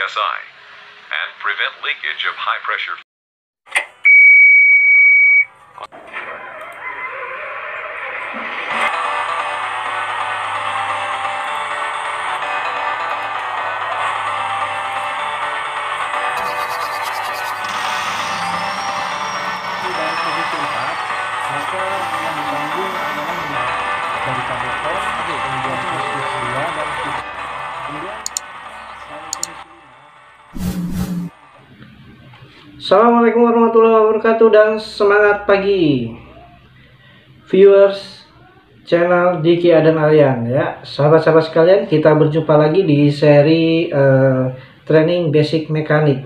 PSI and prevent leakage of high pressure Assalamualaikum warahmatullahi wabarakatuh dan semangat pagi. Viewers channel Diki Adan Aryan ya. Sahabat-sahabat sekalian kita berjumpa lagi di seri eh, training basic mekanik.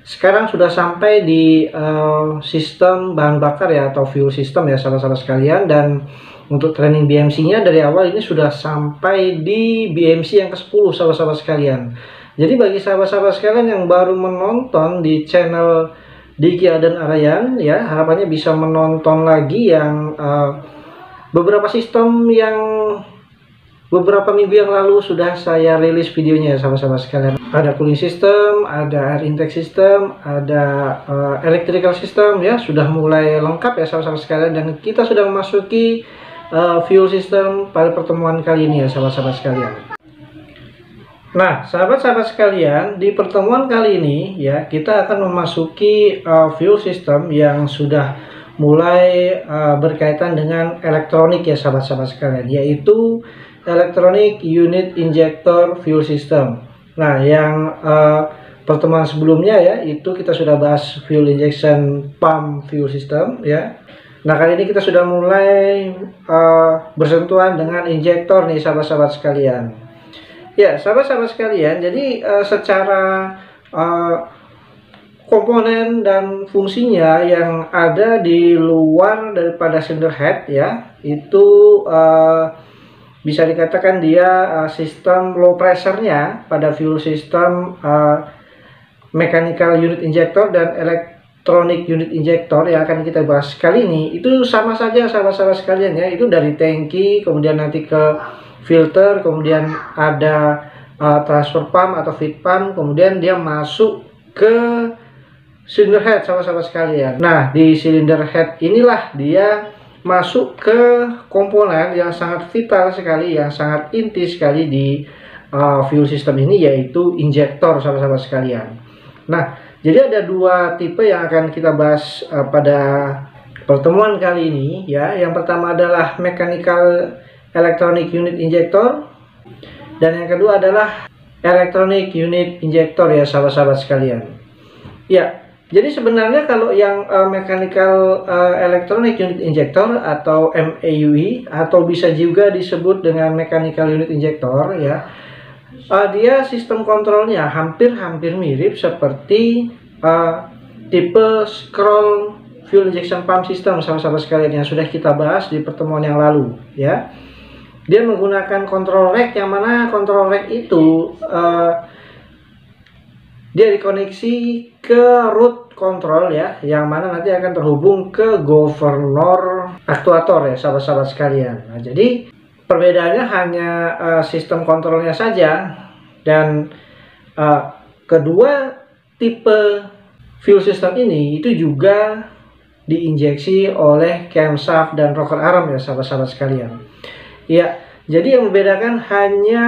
Sekarang sudah sampai di uh, sistem bahan bakar ya atau fuel system ya sahabat-sahabat sekalian. Dan untuk training BMC-nya dari awal ini sudah sampai di BMC yang ke-10 sahabat-sahabat sekalian. Jadi bagi sahabat-sahabat sekalian yang baru menonton di channel Diki Adan Arayan ya harapannya bisa menonton lagi yang uh, beberapa sistem yang beberapa minggu yang lalu sudah saya rilis videonya ya sahabat-sahabat sekalian. Ada cooling system ada air intake system ada uh, electrical system ya sudah mulai lengkap ya sahabat-sahabat sekalian. Dan kita sudah memasuki uh, fuel system pada pertemuan kali ini ya sahabat-sahabat sekalian nah sahabat-sahabat sekalian di pertemuan kali ini ya kita akan memasuki uh, fuel system yang sudah mulai uh, berkaitan dengan elektronik ya sahabat-sahabat sekalian yaitu Electronic Unit Injector Fuel System. Nah, yang uh, pertemuan sebelumnya ya itu kita sudah bahas fuel injection pump fuel system ya. Nah, kali ini kita sudah mulai uh, bersentuhan dengan injektor nih sahabat-sahabat sekalian. Ya, sahabat-sahabat sekalian, jadi uh, secara uh, komponen dan fungsinya yang ada di luar daripada cylinder head ya, itu uh, bisa dikatakan dia uh, sistem low pressure-nya pada fuel system uh, mechanical unit injector dan electronic unit injector yang akan kita bahas kali ini. Itu sama saja sahabat-sahabat sekalian ya. Itu dari tangki kemudian nanti ke filter kemudian ada uh, transfer pump atau feed pump kemudian dia masuk ke cylinder head sahabat-sahabat sekalian nah di cylinder head inilah dia masuk ke komponen yang sangat vital sekali, yang sangat inti sekali di uh, fuel system ini yaitu injektor sahabat-sahabat sekalian. Nah, jadi ada dua tipe yang akan kita bahas uh, pada pertemuan kali ini ya. Yang pertama adalah mechanical electronic unit injector dan yang kedua adalah electronic unit injector ya sahabat-sahabat sekalian. Ya, jadi sebenarnya kalau yang uh, mechanical uh, electronic unit injector atau MAUI atau bisa juga disebut dengan mechanical unit injector ya, uh, dia sistem kontrolnya hampir-hampir mirip seperti uh, tipe scroll fuel injection pump system sahabat-sahabat sekalian yang sudah kita bahas di pertemuan yang lalu ya. Dia menggunakan control rack yang mana control rack itu uh, dia dikoneksi ke root control ya yang mana nanti akan terhubung ke governor aktuator ya sahabat-sahabat sekalian. Nah jadi perbedaannya hanya uh, sistem kontrolnya saja. Dan uh, kedua tipe fuel system ini itu juga diinjeksi oleh camshaft dan rocker arm ya sahabat-sahabat sekalian ya jadi yang membedakan hanya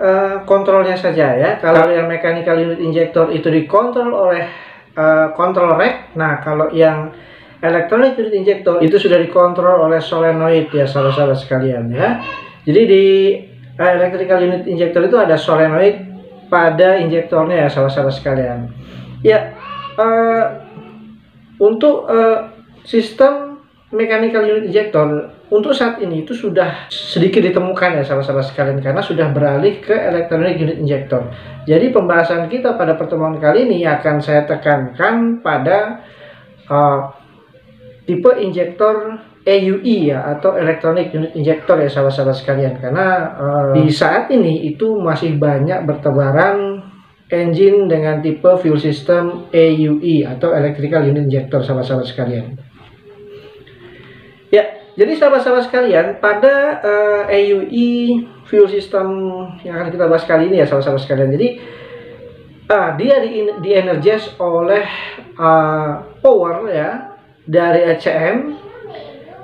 uh, kontrolnya saja ya. Kalau yang mechanical unit injector itu dikontrol oleh uh, control rack. Nah, kalau yang electronic unit injector itu sudah dikontrol oleh solenoid ya sahabat-sahabat sekalian ya. Jadi di uh, electrical unit injector itu ada solenoid pada injektornya ya sahabat-sahabat sekalian. Ya, uh, untuk uh, sistem mechanical unit injector untuk saat ini itu sudah sedikit ditemukan ya sahabat-sahabat sekalian karena sudah beralih ke electronic unit injector. Jadi pembahasan kita pada pertemuan kali ini akan saya tekankan pada uh, tipe injektor EUI ya atau electronic unit injector ya sahabat-sahabat sekalian karena uh, di saat ini itu masih banyak bertebaran engine dengan tipe fuel system EUI atau electrical unit injector sahabat-sahabat sekalian. Ya, jadi sahabat-sahabat sekalian, pada uh, EUI fuel system yang akan kita bahas kali ini ya sahabat-sahabat sekalian. Jadi uh, dia di, di energize oleh uh, power ya dari ECM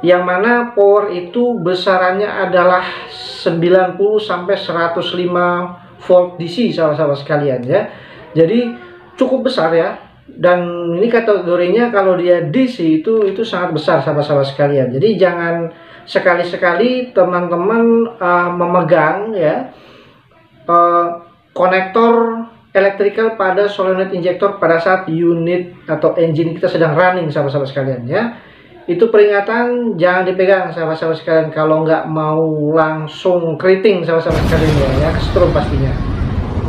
yang mana power itu besarannya adalah 90 sampai 105 volt DC sahabat-sahabat sekalian ya. Jadi cukup besar ya. Dan ini kategorinya kalau dia DC itu itu sangat besar sahabat-sahabat sekalian. Jadi jangan sekali-sekali teman-teman uh, memegang ya uh, konektor electrical pada solenoid injector pada saat unit atau engine kita sedang running sahabat-sahabat sekalian ya. Itu peringatan jangan dipegang sahabat-sahabat sekalian. Kalau nggak mau langsung keriting sahabat-sahabat sekalian ya, ya kesetrum pastinya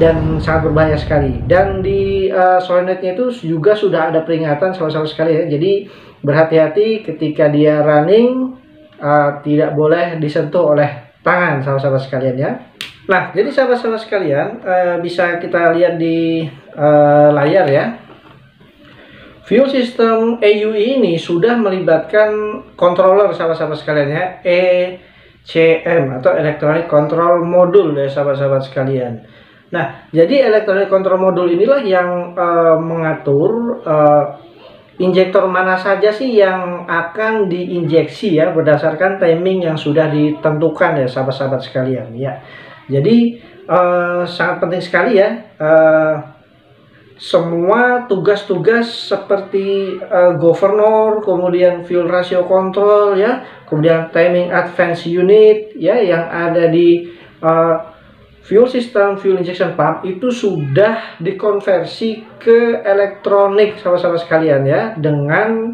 dan sangat berbahaya sekali dan di uh, solenoidnya itu juga sudah ada peringatan sahabat-sahabat sekalian ya jadi berhati-hati ketika dia running uh, tidak boleh disentuh oleh tangan sahabat-sahabat sekalian ya Nah, jadi sahabat-sahabat sekalian, uh, bisa kita lihat di uh, layar ya. Fuel system AUE ini sudah melibatkan controller sahabat-sahabat sekalian ya, ECM atau Electronic Control Module ya sahabat-sahabat sekalian. Nah, jadi Electronic Control Module inilah yang uh, mengatur uh, injektor mana saja sih yang akan diinjeksi ya berdasarkan timing yang sudah ditentukan ya sahabat-sahabat sekalian ya. Jadi uh, sangat penting sekali ya uh, semua tugas-tugas seperti uh, governor, kemudian fuel ratio control ya, kemudian timing advance unit ya yang ada di fuel system fuel injection pump itu sudah dikonversi ke elektronik sahabat-sahabat sekalian ya dengan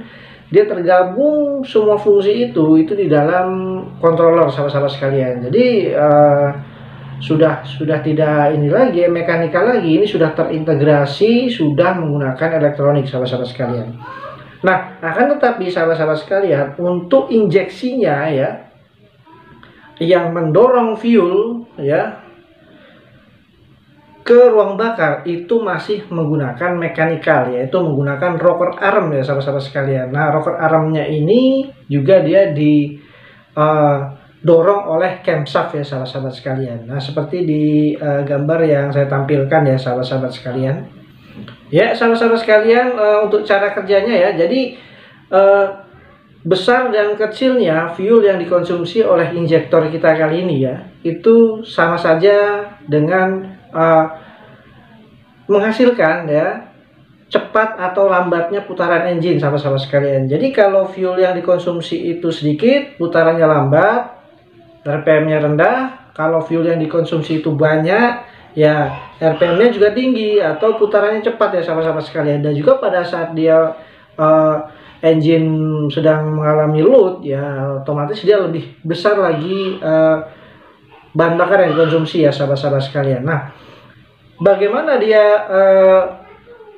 dia tergabung semua fungsi itu itu di dalam controller sahabat-sahabat sekalian. Jadi uh, sudah sudah tidak ini lagi mekanikal lagi ini sudah terintegrasi sudah menggunakan elektronik sahabat-sahabat sekalian nah akan tetapi sahabat-sahabat sekalian untuk injeksinya ya yang mendorong fuel ya ke ruang bakar itu masih menggunakan mekanikal yaitu menggunakan rocker arm ya sahabat-sahabat sekalian nah rocker armnya ini juga dia di uh, dorong oleh camshaft ya sahabat-sahabat sekalian. Nah, seperti di uh, gambar yang saya tampilkan ya sahabat-sahabat sekalian. Ya, sahabat-sahabat sekalian uh, untuk cara kerjanya ya. Jadi uh, besar dan kecilnya fuel yang dikonsumsi oleh injektor kita kali ini ya, itu sama saja dengan uh, menghasilkan ya cepat atau lambatnya putaran engine sahabat-sahabat sekalian. Jadi kalau fuel yang dikonsumsi itu sedikit, putarannya lambat, RPM-nya rendah, kalau fuel yang dikonsumsi itu banyak, ya RPM-nya juga tinggi atau putarannya cepat ya sahabat-sahabat sekalian. Dan juga pada saat dia uh, engine sedang mengalami load, ya otomatis dia lebih besar lagi uh, bahan bakar yang dikonsumsi ya sahabat-sahabat sekalian. Nah, bagaimana dia uh,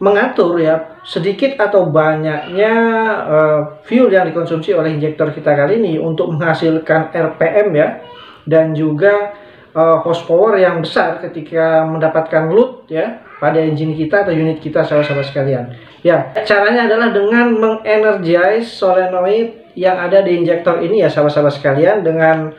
mengatur ya sedikit atau banyaknya uh, fuel yang dikonsumsi oleh injektor kita kali ini untuk menghasilkan RPM ya dan juga uh, horsepower yang besar ketika mendapatkan load ya pada engine kita atau unit kita sahabat-sahabat sekalian. Ya, caranya adalah dengan mengenergize solenoid yang ada di injektor ini ya sahabat-sahabat sekalian dengan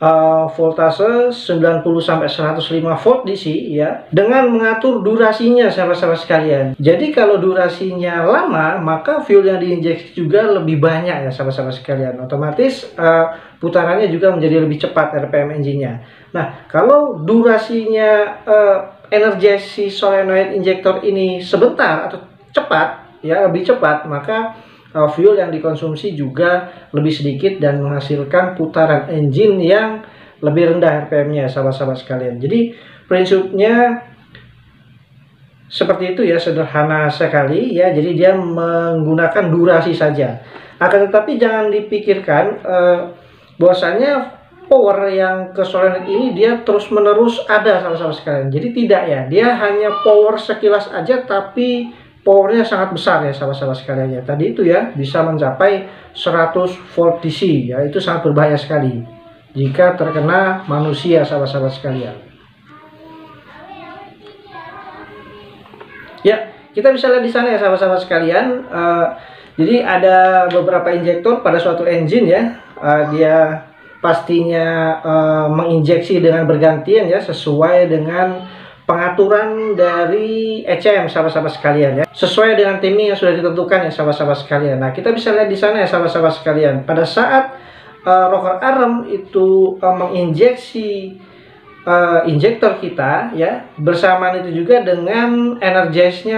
uh, voltase 90 sampai 105 volt DC ya dengan mengatur durasinya sahabat-sahabat sekalian. Jadi kalau durasinya lama maka fuel yang diinjeksi juga lebih banyak ya sahabat-sahabat sekalian. Otomatis uh, putarannya juga menjadi lebih cepat RPM engine-nya. Nah, kalau durasinya uh, energi si solenoid injektor ini sebentar atau cepat ya lebih cepat maka uh, fuel yang dikonsumsi juga lebih sedikit dan menghasilkan putaran engine yang lebih rendah RPM-nya sahabat-sahabat sekalian. Jadi prinsipnya seperti itu ya sederhana sekali ya. Jadi dia menggunakan durasi saja. Akan tetapi jangan dipikirkan uh, bahwasanya power yang ke solenoid ini dia terus menerus ada sahabat-sahabat sekalian. Jadi tidak ya, dia hanya power sekilas aja tapi powernya sangat besar ya sahabat-sahabat sekalian ya. Tadi itu ya bisa mencapai 100 volt DC ya itu sangat berbahaya sekali jika terkena manusia sahabat-sahabat sekalian. Ya kita bisa lihat di sana ya sahabat-sahabat sekalian. Uh, jadi ada beberapa injektor pada suatu engine ya uh, dia pastinya uh, menginjeksi dengan bergantian ya sesuai dengan pengaturan dari ECM sahabat-sahabat sekalian ya. Sesuai dengan timing yang sudah ditentukan ya sahabat-sahabat sekalian. Nah kita bisa lihat di sana ya sahabat-sahabat sekalian. Pada saat uh, rocker arm itu uh, menginjeksi uh, injektor kita ya bersamaan itu juga dengan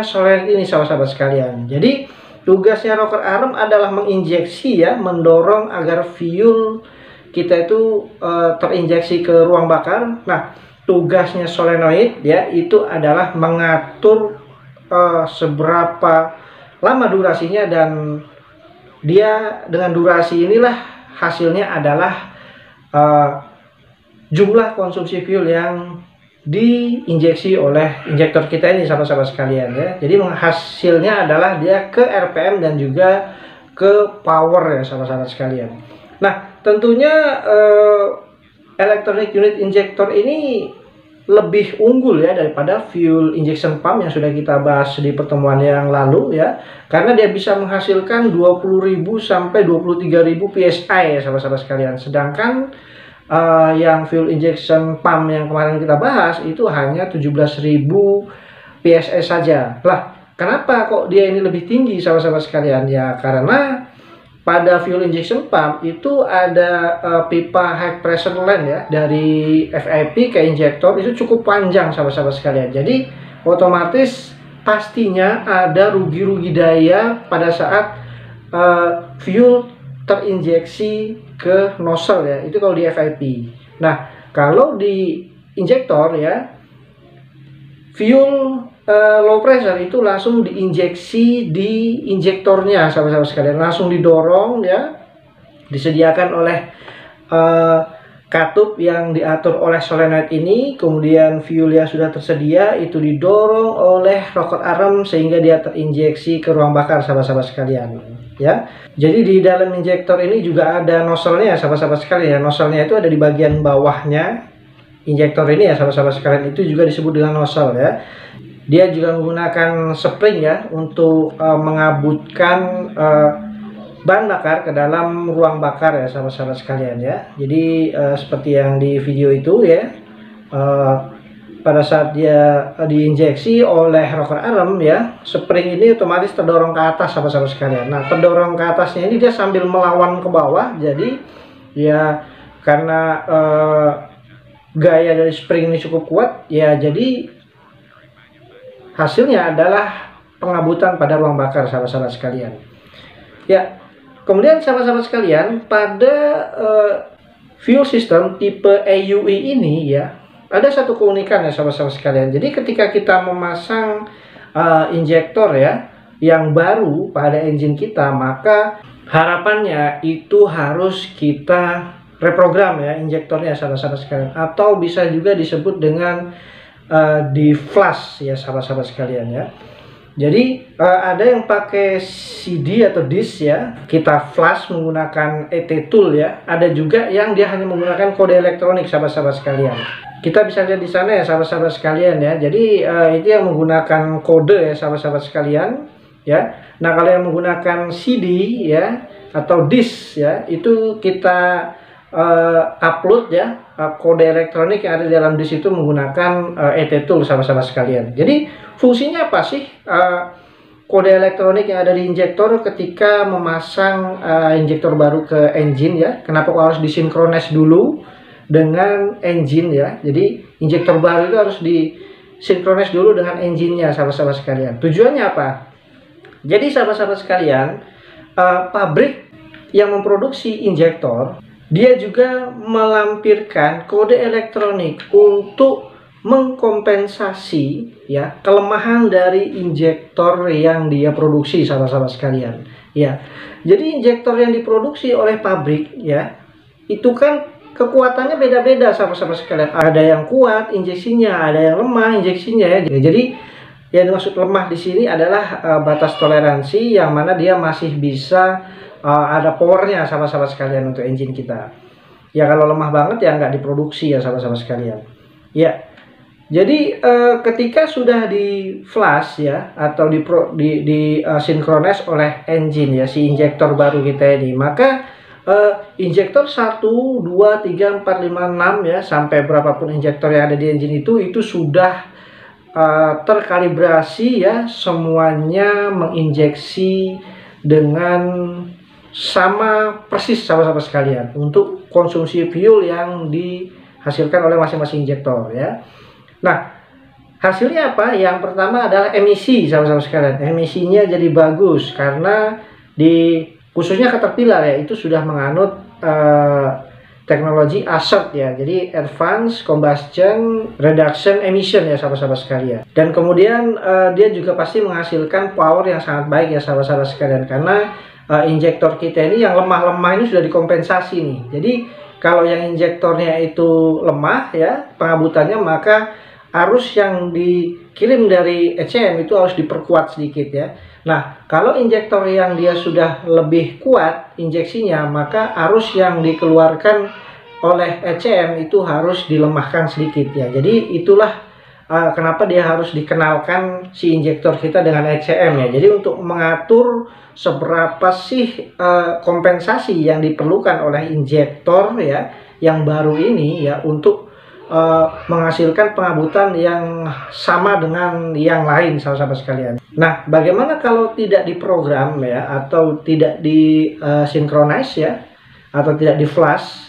solenoid ini sahabat-sahabat sekalian. Jadi tugasnya rocker arm adalah menginjeksi ya mendorong agar fuel kita itu uh, terinjeksi ke ruang bakar. Nah tugasnya solenoid ya itu adalah mengatur uh, seberapa lama durasinya dan dia dengan durasi inilah hasilnya adalah uh, jumlah konsumsi fuel yang diinjeksi oleh injektor kita ini sahabat-sahabat sekalian ya. Jadi hasilnya adalah dia ke RPM dan juga ke power ya sahabat-sahabat sekalian. Nah, tentunya uh, electronic unit injector ini lebih unggul ya daripada fuel injection pump yang sudah kita bahas di pertemuan yang lalu ya. Karena dia bisa menghasilkan 20.000 sampai 23.000 psi ya sahabat-sahabat sekalian. Sedangkan uh, yang fuel injection pump yang kemarin kita bahas itu hanya 17.000 psi saja. Lah kenapa kok dia ini lebih tinggi sahabat-sahabat sekalian? Ya karena pada fuel injection pump itu ada uh, pipa high pressure line ya dari FIP ke injektor itu cukup panjang sahabat-sahabat sekalian. Jadi otomatis pastinya ada rugi-rugi daya pada saat uh, fuel terinjeksi ke nozzle ya itu kalau di FIP nah kalau di injektor ya fuel uh, low pressure itu langsung diinjeksi di injektornya sahabat-sahabat sekalian. Langsung didorong ya. Disediakan oleh uh, katup yang diatur oleh solenoid ini. Kemudian fuel yang sudah tersedia itu didorong oleh rocker arm sehingga dia terinjeksi ke ruang bakar sahabat-sahabat sekalian ya. Jadi di dalam injektor ini juga ada nozzle-nya sahabat-sahabat sekalian. Ya nozzle-nya itu ada di bagian bawahnya. Injektor ini ya sahabat-sahabat sekalian. Itu juga disebut dengan nozzle ya dia juga menggunakan spring ya untuk uh, mengabutkan uh, bahan bakar ke dalam ruang bakar ya sahabat-sahabat sekalian ya. Jadi uh, seperti yang di video itu ya. Uh, pada saat dia diinjeksi oleh rocker arm ya, spring ini otomatis terdorong ke atas sahabat-sahabat sekalian. Nah, terdorong ke atasnya ini dia sambil melawan ke bawah. Jadi ya karena uh, gaya dari spring ini cukup kuat ya jadi hasilnya adalah pengabutan pada ruang bakar sahabat-sahabat sekalian. Ya, kemudian sahabat-sahabat sekalian pada uh, fuel system tipe AUE ini ya ada satu keunikan ya sahabat-sahabat sekalian. Jadi ketika kita memasang uh, injektor ya yang baru pada engine kita maka harapannya itu harus kita reprogram ya injektornya sahabat-sahabat sekalian atau bisa juga disebut dengan uh, di flash ya sahabat-sahabat sekalian ya. Jadi uh, ada yang pakai CD atau disk ya, kita flash menggunakan ET tool ya. Ada juga yang dia hanya menggunakan kode elektronik sahabat-sahabat sekalian. Kita bisa lihat di sana ya sahabat-sahabat sekalian ya. Jadi uh, itu yang menggunakan kode ya sahabat-sahabat sekalian ya. Nah kalau yang menggunakan CD ya atau disk ya itu kita uh, upload ya uh, kode elektronik yang ada di dalam disk itu menggunakan uh, ET tool sama-sama sekalian. Jadi fungsinya apa sih uh, kode elektronik yang ada di injektor ketika memasang uh, injektor baru ke engine ya? Kenapa kok harus disinkronis dulu dengan engine ya? Jadi injektor baru itu harus disinkronis dulu dengan engine-nya sahabat-sahabat sekalian. Tujuannya apa? Jadi sahabat-sahabat sekalian, uh, pabrik yang memproduksi injektor dia juga melampirkan kode elektronik untuk mengkompensasi ya kelemahan dari injektor yang dia produksi sahabat-sahabat sekalian ya. Jadi injektor yang diproduksi oleh pabrik ya itu kan kekuatannya beda-beda sahabat-sahabat sekalian. Ada yang kuat injeksinya ada yang lemah injeksinya ya. Jadi yang dimaksud lemah di sini adalah uh, batas toleransi yang mana dia masih bisa uh, ada powernya sahabat-sahabat sekalian untuk engine kita. Ya kalau lemah banget ya nggak diproduksi ya sahabat-sahabat sekalian. Ya jadi uh, ketika sudah di flash ya atau di pro, di, di uh, synchronize oleh engine ya si injektor baru kita ini maka uh, injektor 1 2 3 4 5 6 ya sampai berapapun injektor yang ada di engine itu itu sudah uh, terkalibrasi ya semuanya menginjeksi dengan sama persis sahabat-sahabat sekalian untuk konsumsi fuel yang dihasilkan oleh masing-masing injektor ya. Nah, hasilnya apa? Yang pertama adalah emisi sahabat-sahabat sekalian. Emisinya jadi bagus karena di khususnya Caterpillar ya itu sudah menganut uh, teknologi ASERT ya. Jadi Advanced Combustion Reduction Emission ya sahabat-sahabat sekalian. Dan kemudian uh, dia juga pasti menghasilkan power yang sangat baik ya sahabat-sahabat sekalian karena uh, injektor kita ini yang lemah-lemah ini sudah dikompensasi nih. Jadi kalau yang injektornya itu lemah ya pengabutannya maka arus yang dikirim dari ECM itu harus diperkuat sedikit ya. Nah, kalau injektor yang dia sudah lebih kuat injeksinya, maka arus yang dikeluarkan oleh ECM itu harus dilemahkan sedikit ya. Jadi itulah uh, kenapa dia harus dikenalkan si injektor kita dengan ECM ya. Jadi untuk mengatur seberapa sih uh, kompensasi yang diperlukan oleh injektor ya yang baru ini ya untuk uh, menghasilkan pengabutan yang sama dengan yang lain sahabat-sahabat sekalian. Nah, bagaimana kalau tidak diprogram ya atau tidak disinkronize uh, ya atau tidak di flash?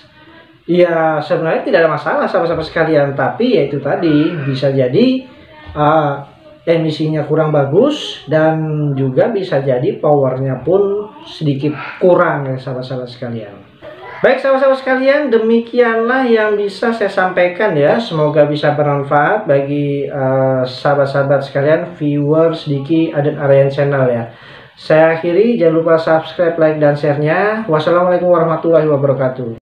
Ya sebenarnya tidak ada masalah sahabat-sahabat sekalian, tapi ya itu tadi bisa jadi uh, emisinya kurang bagus dan juga bisa jadi powernya pun sedikit kurang ya sahabat-sahabat sekalian. Baik sahabat-sahabat sekalian, demikianlah yang bisa saya sampaikan ya. Semoga bisa bermanfaat bagi eh, sahabat-sahabat uh, sekalian, viewers Diki Aden Aryan Channel ya. Saya akhiri, jangan lupa subscribe, like, dan share-nya. Wassalamualaikum warahmatullahi wabarakatuh.